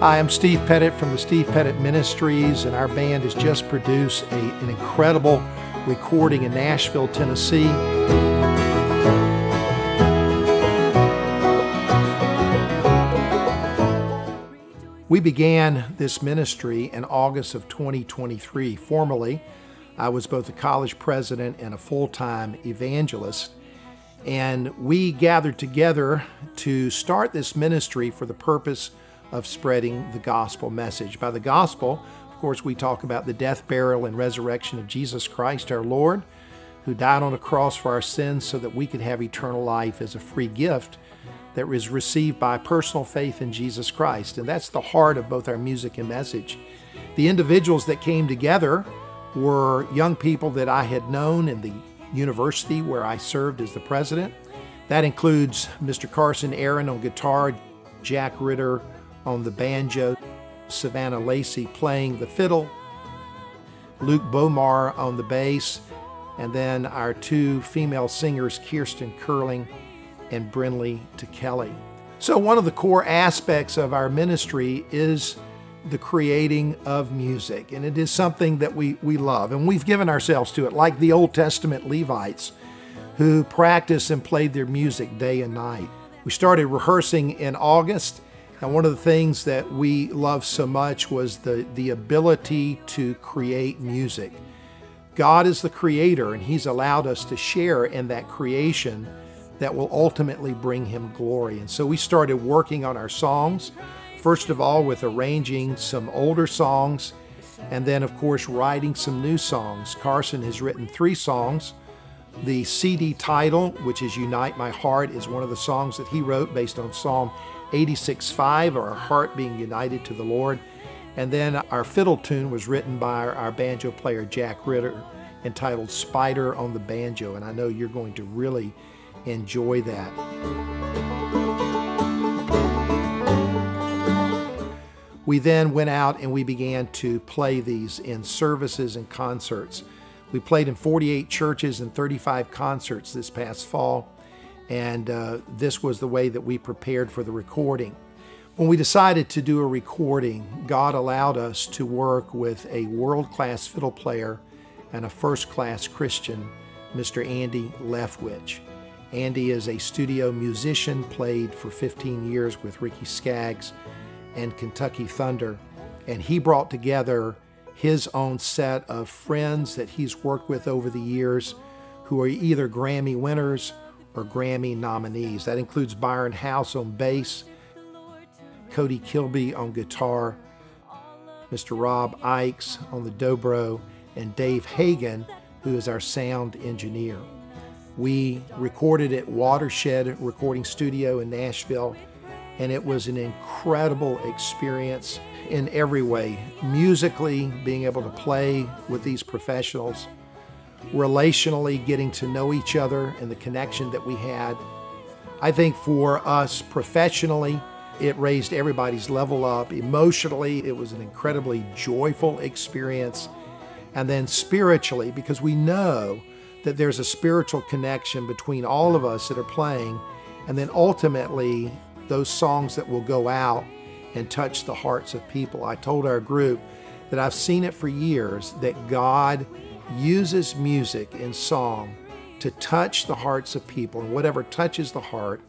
Hi, I'm Steve Pettit from the Steve Pettit Ministries, and our band has just produced a, an incredible recording in Nashville, Tennessee. We began this ministry in August of 2023. Formally, I was both a college president and a full time evangelist. And we gathered together to start this ministry for the purpose of spreading the gospel message. By the gospel, of course, we talk about the death, burial, and resurrection of Jesus Christ our Lord, who died on a cross for our sins so that we could have eternal life as a free gift that was received by personal faith in Jesus Christ. And that's the heart of both our music and message. The individuals that came together were young people that I had known in the university where I served as the president. That includes Mr. Carson Aaron on guitar, Jack Ritter on the banjo, Savannah Lacey playing the fiddle, Luke Bomar on the bass, and then our two female singers, Kirsten Curling and Brinley Kelly. So, one of the core aspects of our ministry is the creating of music, and it is something that we, we love, and we've given ourselves to it, like the Old Testament Levites who practiced and played their music day and night. We started rehearsing in August, and one of the things that we loved so much was the, the ability to create music. God is the creator, and He's allowed us to share in that creation that will ultimately bring him glory. And so we started working on our songs, first of all, with arranging some older songs, and then, of course, writing some new songs. Carson has written three songs. The CD title, which is Unite My Heart, is one of the songs that he wrote based on Psalm 86:5, or our heart being united to the Lord. And then our fiddle tune was written by our, our banjo player Jack Ritter, entitled Spider on the Banjo. And I know you're going to really enjoy that. We then went out and we began to play these in services and concerts. We played in 48 churches and 35 concerts this past fall, and uh, this was the way that we prepared for the recording. When we decided to do a recording, God allowed us to work with a world class fiddle player and a first class Christian, Mr. Andy Leftwich. Andy is a studio musician, played for 15 years with Ricky Skaggs and Kentucky Thunder, and he brought together his own set of friends that he's worked with over the years who are either Grammy winners or Grammy nominees. That includes Byron House on bass, Cody Kilby on guitar, Mr. Rob Ickes on the dobro, and Dave Hagan, who is our sound engineer. We recorded at Watershed Recording Studio in Nashville, and it was an incredible experience in every way. Musically, being able to play with these professionals, relationally, getting to know each other and the connection that we had. I think for us professionally, it raised everybody's level up. Emotionally, it was an incredibly joyful experience. And then spiritually, because we know that there's a spiritual connection between all of us that are playing, and then ultimately those songs that will go out and touch the hearts of people. I told our group that I've seen it for years that God uses music and song to touch the hearts of people, and whatever touches the heart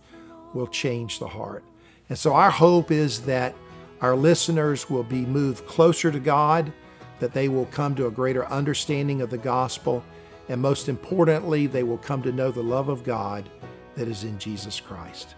will change the heart. And so our hope is that our listeners will be moved closer to God, that they will come to a greater understanding of the gospel, and most importantly, they will come to know the love of God that is in Jesus Christ.